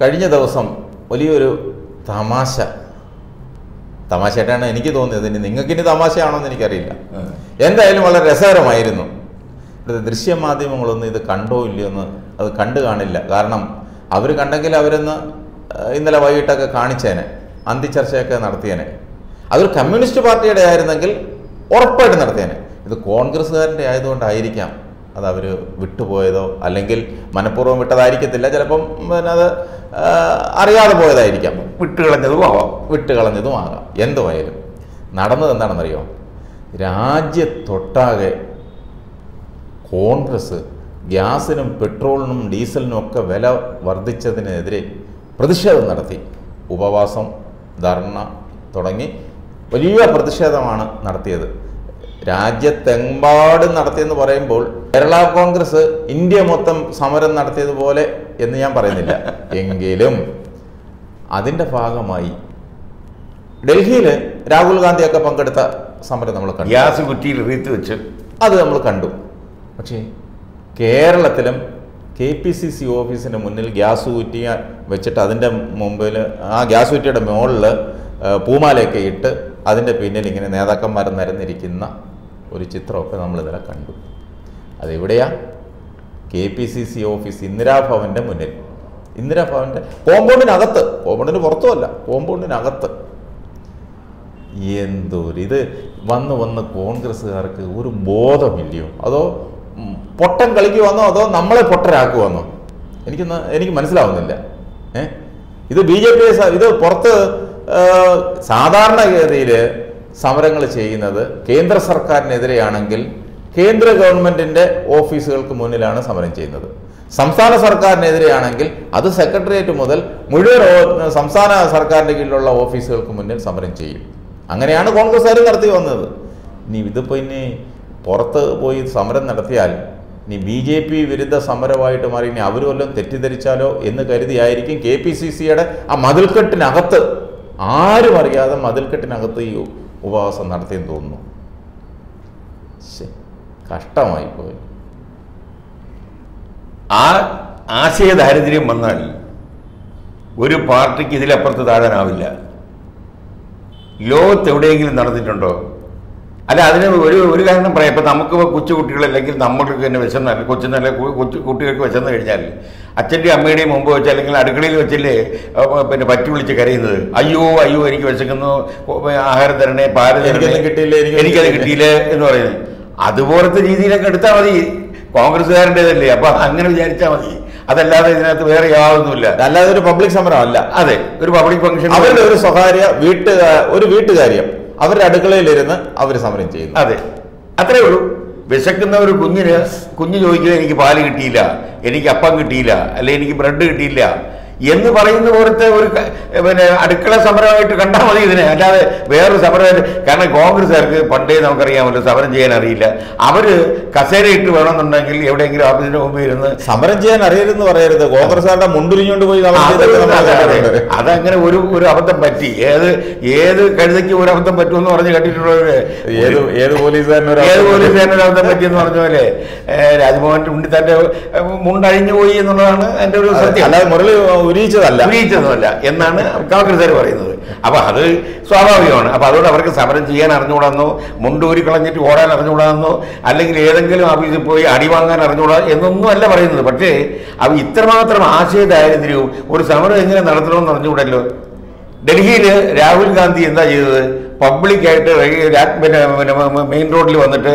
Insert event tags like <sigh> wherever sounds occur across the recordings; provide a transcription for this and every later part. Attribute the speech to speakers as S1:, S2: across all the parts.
S1: കഴിഞ്ഞ ദിവസം വലിയൊരു തമാശ. തമാശയായിട്ടാണ് എനിക്ക് തോന്നിയത്. ഇനി നിങ്ങൾക്ക് ഇനി തമാശയാണോന്ന് എനിക്കറിയില്ല. എന്തായാലും വളരെ രസകരമായിരുന്നു. ഇവിടുത്തെ ദൃശ്യമാധ്യമങ്ങളൊന്നും ഇത് കണ്ടോ ഇല്ലയോ എന്ന് അത് കണ്ടു കാണില്ല. കാരണം അവർ കണ്ടെങ്കിൽ അവരൊന്ന് ഇന്നലെ വൈകിട്ടൊക്കെ കാണിച്ചേനെ അന്തിച്ചർച്ചയൊക്കെ നടത്തിയേനെ. അതൊരു കമ്മ്യൂണിസ്റ്റ് പാർട്ടിയുടെ ആയിരുന്നെങ്കിൽ ഉറപ്പായിട്ട് നടത്തിയേനെ. ഇത് കോൺഗ്രസ്സുകാരന്റെ ആയതുകൊണ്ടായിരിക്കാം. അത് അവർ വിട്ടുപോയതോ അല്ലെങ്കിൽ മനഃപൂർവം വിട്ടതായിരിക്കത്തില്ല. ചിലപ്പം പിന്നെ അത് അറിയാതെ പോയതായിരിക്കാം.
S2: വിട്ടുകളഞ്ഞതും ആവാം.
S1: വിട്ടുകളഞ്ഞതും ആകാം. എന്തുമായാലും നടന്നത് എന്താണെന്നറിയോ? രാജ്യത്തൊട്ടാകെ കോൺഗ്രസ് ഗ്യാസിനും പെട്രോളിനും ഡീസലിനും ഒക്കെ വില വർദ്ധിച്ചതിനെതിരെ പ്രതിഷേധം നടത്തി. ഉപവാസം ധർണ തുടങ്ങി വലിയ പ്രതിഷേധമാണ് നടത്തിയത്. രാജ്യത്തെമ്പാടും നടത്തിയെന്ന് പറയുമ്പോൾ കേരള കോൺഗ്രസ് ഇന്ത്യ മൊത്തം സമരം നടത്തിയതുപോലെ എന്ന് ഞാൻ പറയുന്നില്ല. <laughs> എങ്കിലും അതിന്റെ ഭാഗമായി ഡൽഹിയിൽ രാഹുൽ ഗാന്ധിയൊക്കെ പങ്കെടുത്ത സമരം നമ്മൾ കണ്ടു.
S2: ഗ്യാസ് കുറ്റിയിൽ റീത്ത് വെച്ച്.
S1: അത് നമ്മൾ കണ്ടു. പക്ഷേ കേരളത്തിലും കെ പി സി സി ഓഫീസിന്റെ മുന്നിൽ ഗ്യാസ് കുറ്റി വെച്ചിട്ട് അതിന്റെ മുമ്പിൽ ആ ഗ്യാസ് കുറ്റിയുടെ മുകളിൽ പൂമാലയൊക്കെ ഇട്ട് അതിന്റെ പിന്നിൽ ഇങ്ങനെ നേതാക്കന്മാർ നിരന്നിരിക്കുന്ന ഒരു ചിത്രമൊക്കെ നമ്മൾ ഇന്നലെ കണ്ടു. അതെവിടെയാ? K P C C office ഇന്ദിരാഭവന്റെ മുന്നിൽ. ഇന്ദിരാഭവന്റെ കോമ്പൗണ്ടിനകത്ത്. കോമ്പൗണ്ടിന് പുറത്തുമല്ല കോമ്പൗണ്ടിനകത്ത്. എന്തൊരു ഇത്? വന്ന് വന്ന് കോൺഗ്രസ്സുകാർക്ക് ഒരു ബോധമില്ലയോ? അതോ പൊട്ടം പൊട്ടൻ കളിക്കുവാന്നോ? അതോ നമ്മളെ പൊട്ടരാക്കുവാന്നോ? എനിക്ക് എനിക്ക് മനസ്സിലാവുന്നില്ല. ഏ? ഇത് ബി ജെ പി ഇത് പുറത്ത് സാധാരണഗതിയിൽ സമരങ്ങൾ ചെയ്യുന്നത് കേന്ദ്ര സർക്കാരിനെതിരെയാണെങ്കിൽ കേന്ദ്ര ഗവൺമെന്റിന്റെ ഓഫീസുകൾക്ക് മുന്നിലാണ് സമരം ചെയ്യുന്നത്. സംസ്ഥാന സർക്കാരിനെതിരെയാണെങ്കിൽ അത് സെക്രട്ടേറിയറ്റ് മുതൽ മുഴുവൻ സംസ്ഥാന സർക്കാരിന്റെ കീഴിലുള്ള ഓഫീസുകൾക്ക് മുന്നിൽ സമരം ചെയ്യും. അങ്ങനെയാണ് കോൺഗ്രസ്സുകാർ നടത്തി വന്നത്. ഇനി ഇതിപ്പോൾ ഇനി പുറത്ത് പോയി സമരം നടത്തിയാൽ ഇനി ബി ജെ പി വിരുദ്ധ സമരമായിട്ട് മാറി ഇനി അവർ തെറ്റിദ്ധരിച്ചാലോ എന്ന് കരുതിയായിരിക്കും കെ പി സി സിയുടെ ആ മതിൽക്കെട്ടിനകത്ത്. ആരും അറിയാതെ മതിൽക്കെട്ടിനകത്ത് ഈ ഉപവാസം നടത്തിയെന്ന് തോന്നുന്നു. ശ്ശെ, കഷ്ടമായി പോയി.
S2: ആ ആശയ ദാരിദ്ര്യം വന്നാൽ ഒരു പാർട്ടിക്ക് ഇതിലപ്പുറത്ത് താഴാനാവില്ല. ലോകത്ത് എവിടെയെങ്കിലും നടന്നിട്ടുണ്ടോ? അല്ല അതിന് ഒരു ഒരു കാരണം പറയാം. ഇപ്പം നമുക്ക് കൊച്ചുകുട്ടികൾ അല്ലെങ്കിൽ നമ്മൾക്ക് തന്നെ വിശന്നാൽ കൊച്ചു നല്ല കൊച്ചു കുട്ടികൾക്ക് വിശന്ന് കഴിഞ്ഞാൽ അച്ഛന്റെയും അമ്മയുടെയും മുമ്പ് വെച്ച് അല്ലെങ്കിൽ അടുക്കളയിൽ വെച്ചല്ലേ പിന്നെ പറ്റി വിളിച്ച് കരയുന്നത്. അയ്യോ അയ്യോ എനിക്ക് വിശക്കുന്നു ആഹാരം തരണേ പാൽ തരണേ എനിക്കത്
S1: കിട്ടിയില്ല
S2: എന്ന് പറയുന്നത്. അതുപോലത്തെ രീതിയിലൊക്കെ എടുത്താൽ മതി. കോൺഗ്രസ്സുകാരന്റെതല്ലേ അപ്പൊ അങ്ങനെ വിചാരിച്ചാൽ മതി. അതല്ലാതെ ഇതിനകത്ത് വേറെ യാതൊന്നുമില്ല.
S1: അല്ലാതെ ഒരു പബ്ലിക് സമരം അല്ല.
S2: അതെ ഒരു പബ്ലിക് ഫംഗ്ഷൻ
S1: അവരുടെ ഒരു സ്വകാര്യ വീട്ട് ഒരു വീട്ടുകാര്യം അവരുടെ അടുക്കളയിലിരുന്ന് അവർ സമരം ചെയ്യുന്നു.
S2: അതെ. അത്രേ ഉള്ളൂ. വിശക്കുന്ന ഒരു കുഞ്ഞിന് കുഞ്ഞ് ചോദിക്കുന്നത് എനിക്ക് പാൽ കിട്ടിയില്ല എനിക്ക് അപ്പം കിട്ടിയില്ല അല്ലെ എനിക്ക് ബ്രെഡ് കിട്ടിയില്ല എന്ന് പറയുന്ന പോലത്തെ ഒരു പിന്നെ അടുക്കള സമരമായിട്ട് കണ്ടാൽ മതി ഇതിനെ. അല്ലാതെ വേറൊരു സമരമായിട്ട് കാരണം കോൺഗ്രസ്സുകാർക്ക് പണ്ടേ നമുക്കറിയാമല്ലോ സമരം ചെയ്യാൻ അറിയില്ല. അവർ കസേരയിട്ട് വേണമെന്നുണ്ടെങ്കിൽ എവിടെയെങ്കിലും ഓഫീസിന്റെ മുമ്പിൽ ഇരുന്ന്
S1: സമരം ചെയ്യാൻ അറിയരുതെന്ന് പറയരുത്. കോൺഗ്രസ്സുകാരുടെ മുണ്ടുരിഞ്ഞുകൊണ്ട് പോയി.
S2: അതങ്ങനെ ഒരു ഒരു അബദ്ധം പറ്റി. ഏത് ഏത് കഴുതയ്ക്ക് ഒരു അബദ്ധം പറ്റുമെന്ന് പറഞ്ഞ് കണ്ടിട്ടുള്ളവര്
S1: ഏത് ഏത് പോലീസുകാരനും
S2: ഏത് പോലീസുകാരനും ഒരു അബദ്ധം പറ്റിയെന്ന് പറഞ്ഞ പോലെ രാജ്മോഹൻ ഉണ്ണിത്താന്റെ തന്റെ മുണ്ടഴിഞ്ഞു പോയി എന്നുള്ളതാണ് എന്റെ ഒരു സത്യം.
S1: അല്ലാതെ മുരളി ഉരിയിച്ചതല്ല
S2: ഉന്നയിച്ചതുമല്ല എന്നാണ് കോൺഗ്രസ്സുകാർ പറയുന്നത്. അപ്പൊ അത് സ്വാഭാവികമാണ്. അപ്പൊ അതുകൊണ്ട് അവർക്ക് സമരം ചെയ്യാൻ അറിഞ്ഞുകൂടാന്നോ മുണ്ടൂരി കളഞ്ഞിട്ട് ഓടാൻ അറിഞ്ഞുകൂടാന്നോ അല്ലെങ്കിൽ ഏതെങ്കിലും ഓഫീസിൽ പോയി അടി വാങ്ങാൻ അറിഞ്ഞുകൂടാ എന്നൊന്നും അല്ല പറയുന്നത്. പക്ഷേ അവ ഇത്രമാത്രം ആശയ ദാരിദ്ര്യവും ഒരു സമരം എങ്ങനെ നടത്തണമെന്ന് അറിഞ്ഞുകൂടല്ലോ? ഡൽഹിയിൽ രാഹുൽ ഗാന്ധി എന്താ ചെയ്തത്? പബ്ലിക്കായിട്ട് മെയിൻ റോഡിൽ വന്നിട്ട്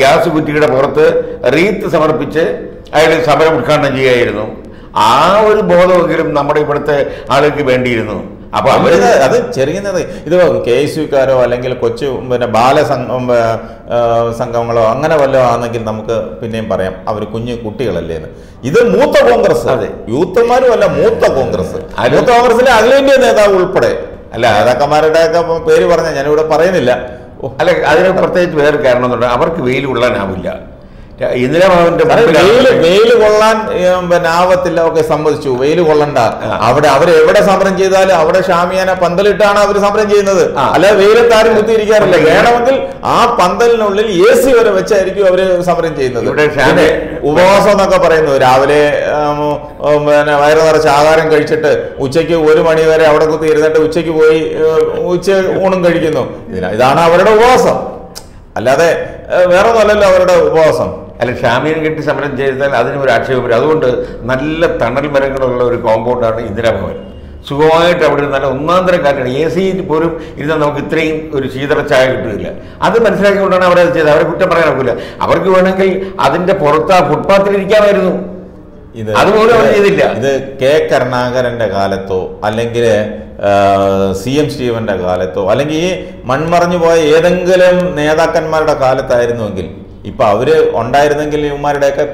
S2: ഗ്യാസ് കുറ്റിയുടെ പുറത്ത് റീത്ത് സമർപ്പിച്ച് അയാൾ സമരം ഉദ്ഘാടനം ചെയ്യുകയായിരുന്നു. ആ ഒരു ബോധമെങ്കിലും നമ്മുടെ ഇവിടുത്തെ ആളുകൾക്ക് വേണ്ടിയിരുന്നു. അപ്പൊ
S1: അവർ അത് ചെറിയ നേതാ- ഇത് കെ എസ് യുക്കാരോ അല്ലെങ്കിൽ കൊച്ചു പിന്നെ ബാലസംഘം സംഘങ്ങളോ അങ്ങനെ വല്ലതും ആണെങ്കിൽ നമുക്ക് പിന്നെയും പറയാം. അവർ കുഞ്ഞു കുട്ടികളല്ലേ എന്ന്. ഇത് മൂത്ത കോൺഗ്രസ്.
S2: അതെ.
S1: യൂത്തന്മാരും അല്ല മൂത്ത കോൺഗ്രസ്. മൂത്ത കോൺഗ്രസിലെ അഖിലേന്ത്യാ നേതാവ് ഉൾപ്പെടെ. അല്ല നേതാക്കന്മാരുടെ ഒക്കെ പേര് പറഞ്ഞ ഞാനിവിടെ പറയുന്നില്ല.
S2: അല്ലെ അതിന് പ്രത്യേകിച്ച് വേറെ കാരണം അവർക്ക് വെയിൽ കൊള്ളാനാവില്ല മുമ്പിലാണ്
S1: വെയിൽ വെയിൽ കൊള്ളാൻ പിന്നെ ആവത്തില്ല ഒക്കെ സമ്മതിച്ചു. വെയിൽ കൊള്ളണ്ട. അവിടെ അവർ എവിടെ സമരം ചെയ്താലും അവിടെ ഷാമിയാന പന്തലിട്ടാണ് അവർ സമരം ചെയ്യുന്നത്.
S2: അല്ലെ
S1: വെയിലത്ത് ആരും കുത്തിയിരിക്കാറില്ല. വേണമെങ്കിൽ ആ പന്തലിനുള്ളിൽ എ സി വരെ വെച്ചായിരിക്കും അവർ സമരം ചെയ്യുന്നത്. ഉപവാസം എന്നൊക്കെ പറയുന്നു രാവിലെ പിന്നെ വയറ് നിറച്ച് ആഹാരം കഴിച്ചിട്ട് ഉച്ചയ്ക്ക് ഒരു മണി വരെ അവിടെ കുത്തി ഇരുന്നിട്ട് ഉച്ചയ്ക്ക് പോയി ഉച്ച ഊണും കഴിക്കുന്നു. ഇതാണ് അവരുടെ ഉപവാസം. അല്ലാതെ വേറെ ഒന്നല്ലല്ലോ അവരുടെ ഉപവാസം.
S2: അല്ല ഷാമിയൻ കെട്ടി സമരം ചെയ്താൽ അതിന് ഒരു ആക്ഷേപം. വരും അതുകൊണ്ട് നല്ല തണൽ മരങ്ങളുള്ള ഒരു കോമ്പൗണ്ടാണ് ഇന്ദിരാഭവൻ. സുഖമായിട്ട് അവിടെ നല്ല ഒന്നാം തരം കാറ്റാണ്. എ സി പോലും ഇരുന്നാൽ നമുക്ക് ഇത്രയും ഒരു ശീതള ചായ കിട്ടില്ല അത് മനസ്സിലാക്കിക്കൊണ്ടാണ് അവരത് ചെയ്തത്. അവരെ കുറ്റം പറയാൻ നോക്കില്ല അവർക്ക് വേണമെങ്കിൽ അതിന്റെ പുറത്ത് ആ ഫുട്പാത്തിൽ ഇരിക്കാമായിരുന്നു.
S1: ഇത്
S2: അതുപോലെ അവർ ചെയ്തില്ല.
S1: ഇത് കെ കരുണാകരന്റെ കാലത്തോ അല്ലെങ്കിൽ സി എം സ്റ്റീവന്റെ കാലത്തോ അല്ലെങ്കിൽ ഈ മൺമറഞ്ഞു പോയ ഏതെങ്കിലും നേതാക്കന്മാരുടെ കാലത്തായിരുന്നുവെങ്കിൽ ഇപ്പൊ അവർ ഉണ്ടായിരുന്നെങ്കിൽ ഇവന്മാരുടെയൊക്കെ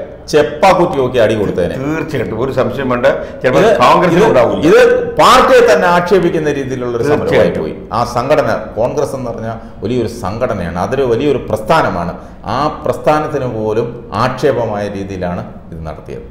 S1: കുത്തി നോക്കി അടി കൊടുത്തേനെ.
S2: തീർച്ചയായിട്ടും. ഒരു സംശയം വേണ്ട. ചിലപ്പോൾ
S1: ഇത് പാർട്ടിയെ തന്നെ ആക്ഷേപിക്കുന്ന രീതിയിലുള്ള ഒരു സമരമായി പോയി. ആ സംഘടന കോൺഗ്രസ് എന്ന് പറഞ്ഞ വലിയൊരു സംഘടനയാണ്. അതൊരു വലിയൊരു പ്രസ്ഥാനമാണ്. ആ പ്രസ്ഥാനത്തിന് പോലും ആക്ഷേപമായ രീതിയിലാണ് ഇത് നടത്തിയത്.